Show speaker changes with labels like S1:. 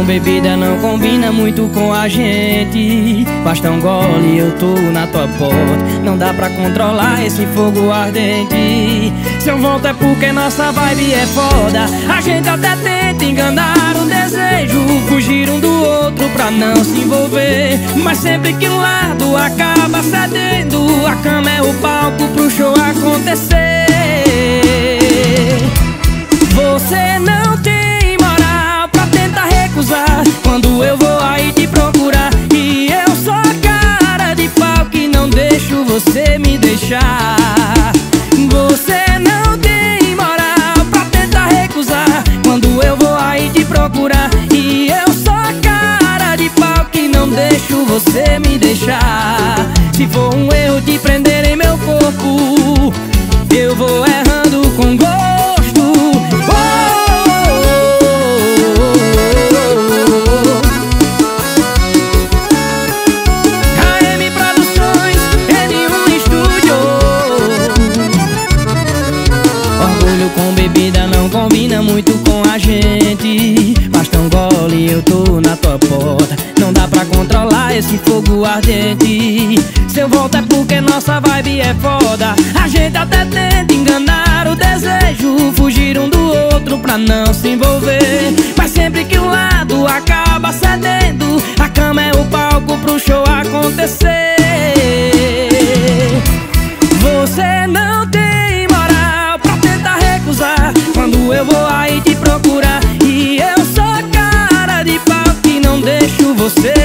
S1: com bebida não combina muito com a gente. Basta um gole eu tô na tua porta. Não dá pra controlar esse fogo ardente. Se eu volto é porque nossa vibe é foda. A gente até tenta enganar o desejo Fugir um do outro pra não se envolver. Mas sempre que um lado acaba cedendo A cama é o palco pro show acontecer. Você não tem quando eu vou aí deixo você me deixar. Se for um erro te prender em meu corpo Eu vou errando com gosto. Combina muito com a gente. Basta um gole eu tô na tua porta. Não pra controlar esse fogo ardente. Se eu volto é porque nossa vibe é foda. A gente até tenta enganar o desejo Fugir um do outro pra não se envolver. Mas sempre que um lado acaba cedendo A cama é o palco pro show acontecer. Você não tem moral pra tentar recusar Quando eu vou aí te procurar. E eu sou cara de pau que não deixo você